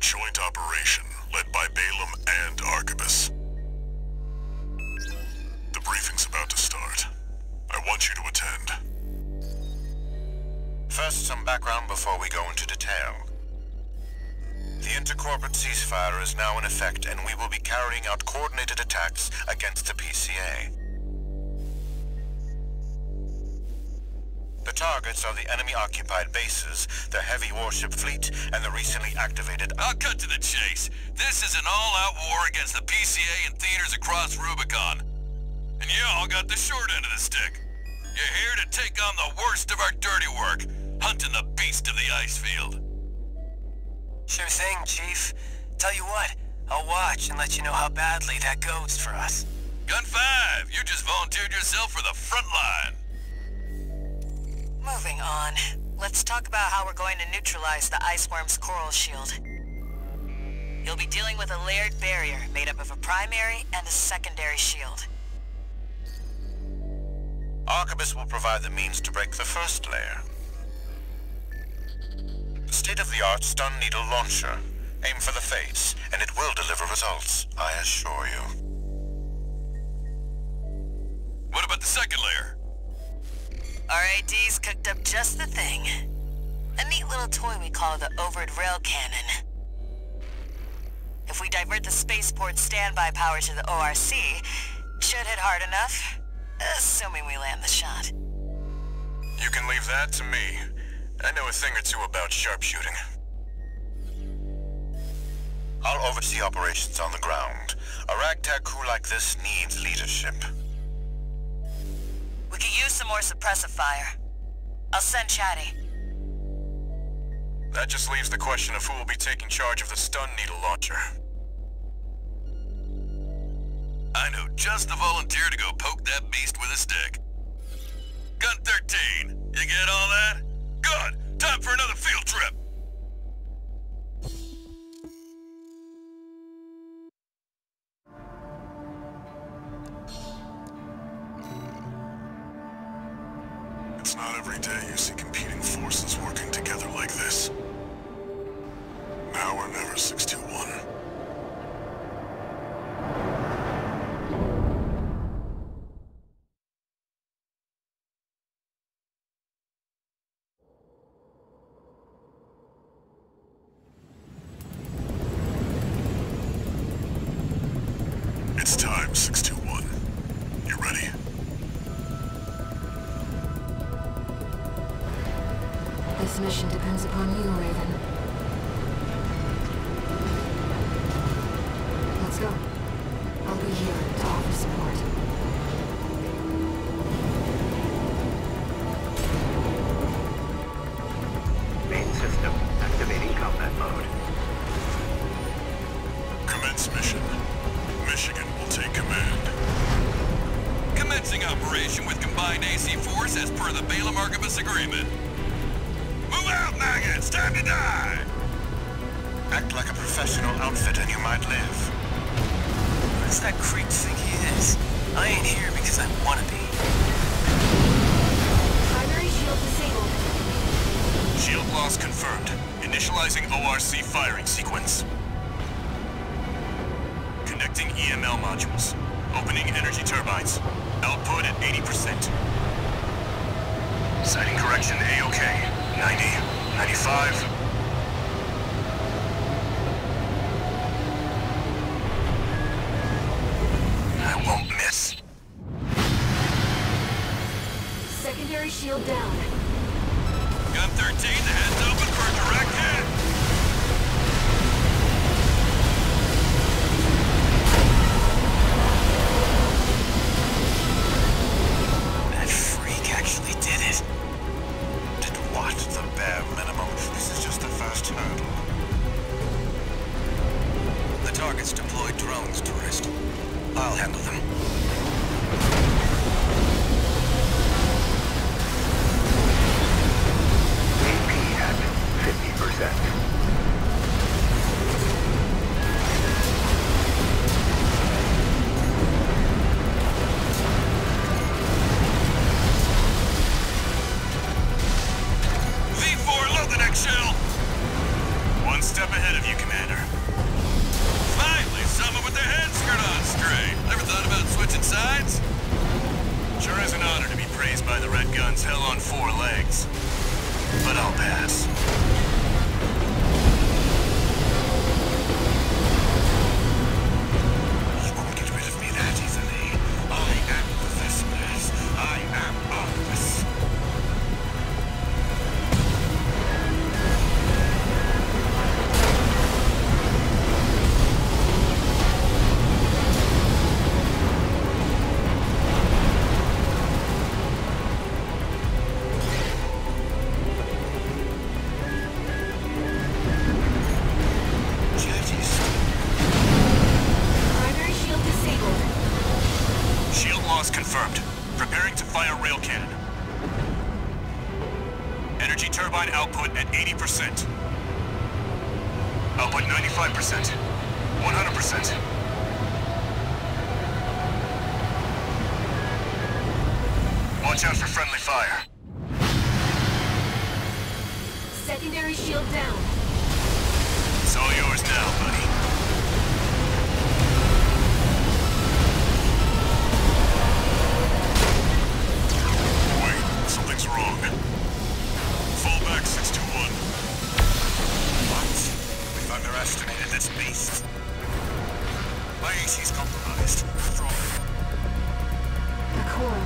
joint operation led by Balam and Arquebus. The briefing's about to start. I want you to attend. First, some background before we go into detail. The intercorporate ceasefire is now in effect and we will be carrying out coordinated attacks against the PCA. Targets are the enemy-occupied bases, the heavy warship fleet, and the recently activated... I'll cut to the chase. This is an all-out war against the PCA and theaters across Rubicon. And y'all got the short end of the stick. You're here to take on the worst of our dirty work, hunting the beast of the ice field. Sure thing, Chief. Tell you what, I'll watch and let you know how badly that goes for us. Gun 5, you just volunteered yourself for the front line. Moving on. Let's talk about how we're going to neutralize the Iceworm's coral shield. You'll be dealing with a layered barrier made up of a primary and a secondary shield. Arquebus will provide the means to break the first layer. The state-of-the-art stun needle launcher. Aim for the face, and it will deliver results, I assure you. What about the second layer? RAD's cooked up just the thing. A neat little toy we call the Overed Rail Cannon. If we divert the spaceport's standby power to the ORC, should hit hard enough, assuming we land the shot. You can leave that to me. I know a thing or two about sharpshooting. I'll oversee operations on the ground. A ragtag crew like this needs leadership. Could use some more suppressive fire. I'll send Chatty. That just leaves the question of who will be taking charge of the stun needle launcher. I know just the volunteer to go poke that beast with a stick. Gun 13, you get all that? Good! Time for another field trip! Maggots! Time to die! Act like a professional outfit and you might live. Does that creep think he is? I ain't here because I wanna be. Primary shield disabled. Shield loss confirmed. Initializing ORC firing sequence. Connecting EML modules. Opening energy turbines. Output at 80%. Sighting correction A-OK. 90, 95. 80%. Output 95%. 100%. Watch out for friendly fire. Secondary shield down. It's all yours now, buddy. Wait, something's wrong. Fall back, 621. Underestimated this beast. My AC's compromised. Withdraw. The core.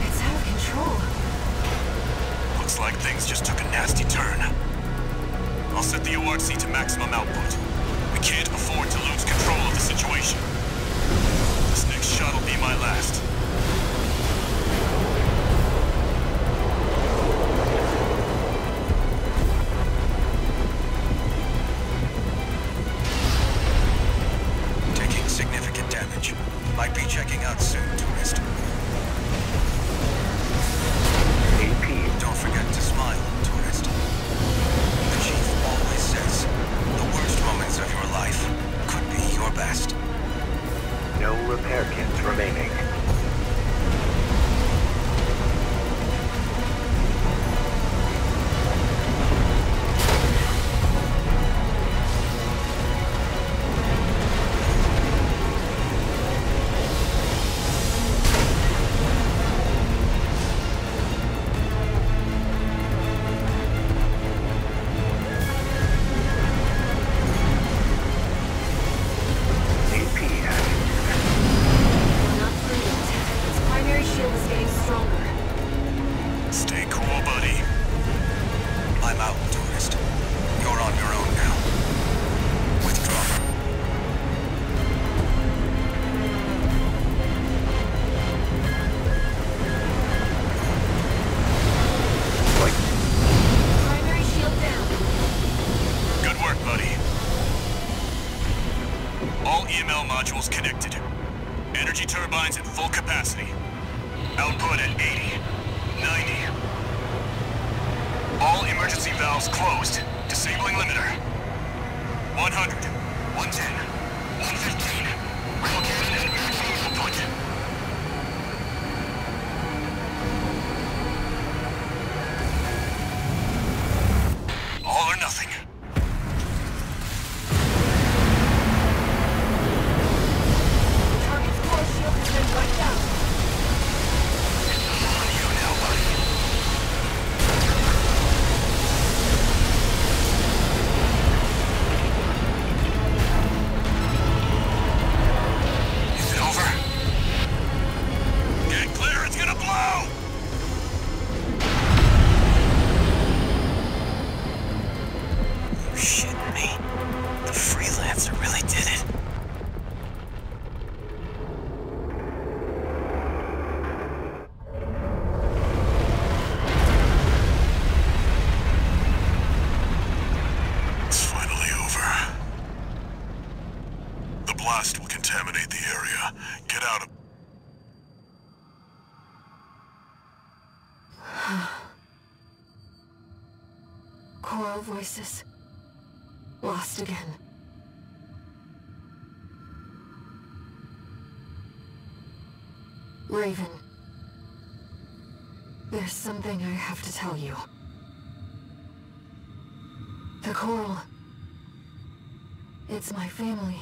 It's out of control. Looks like things just took a nasty turn. I'll set the ORC to maximum output. We can't afford to lose control of the situation. This next shot will be my last. Connected. Energy turbines at full capacity. Output at 80, 90. All emergency valves closed. Disabling limiter. 100, 110, 115. Rail cannon Choral voices. Lost again. Raven. There's something I have to tell you. The Coral. It's my family.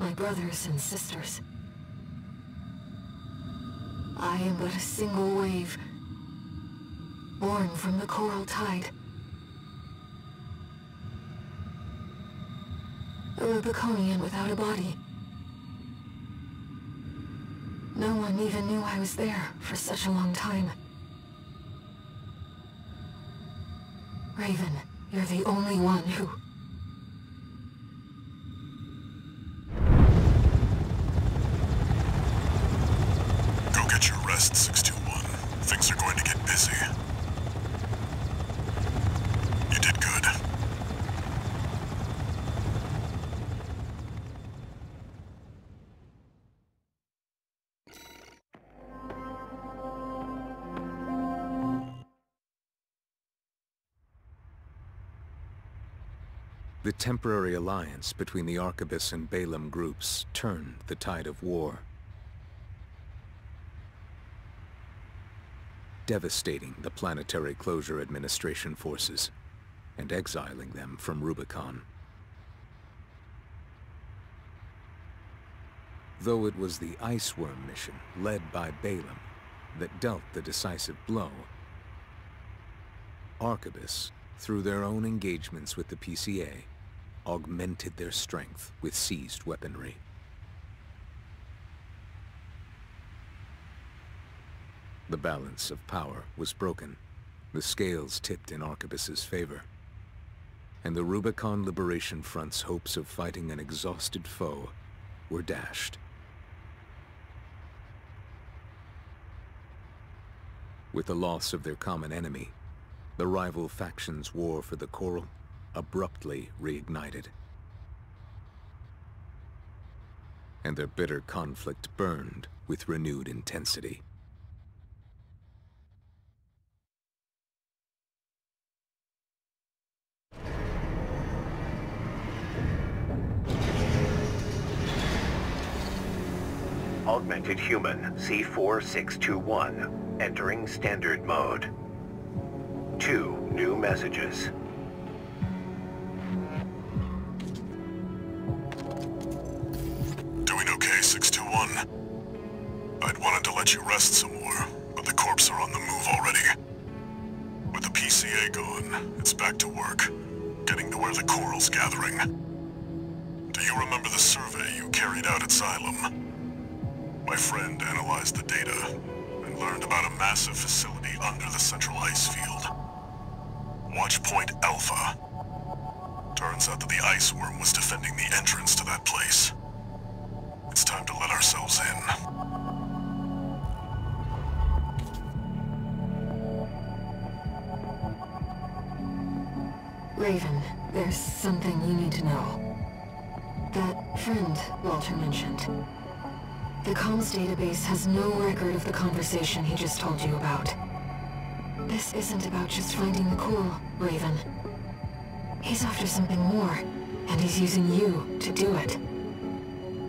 My brothers and sisters. I am but a single wave born from the coral tide. A Rubiconian without a body. No one even knew I was there for such a long time. Raven, you're the only one who... Go get your rest, 621. Things are going to get busy. The temporary alliance between the Arquebus and Balam groups turned the tide of war. Devastating the Planetary Closure Administration forces and exiling them from Rubicon. Though it was the Iceworm mission, led by Balam, that dealt the decisive blow, Arquebus, through their own engagements with the PCA, augmented their strength with seized weaponry. The balance of power was broken. The scales tipped in Arquebus's favor. And the Rubicon Liberation Front's hopes of fighting an exhausted foe were dashed. With the loss of their common enemy, the rival factions' war for the Coral abruptly reignited. And their bitter conflict burned with renewed intensity. Augmented Human C4621 entering standard mode. Two new messages. Wanted to let you rest some more, but the corps are on the move already. With the PCA gone, it's back to work, getting to where the coral's gathering. Do you remember the survey you carried out at Xylem? My friend analyzed the data and learned about a massive facility under the central ice field. Watch Point Alpha. Turns out that the ice worm was defending the entrance to that place. It's time to let ourselves in. Raven, there's something you need to know. That friend Walter mentioned. The comms database has no record of the conversation he just told you about. This isn't about just finding the coral, Raven. He's after something more, and he's using you to do it.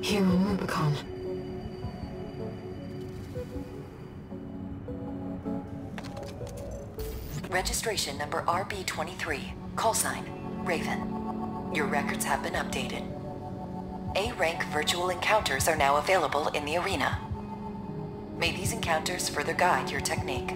Here on Rubicon. Registration number RB23. Call sign, Raven. Your records have been updated. A-rank virtual encounters are now available in the arena. May these encounters further guide your technique.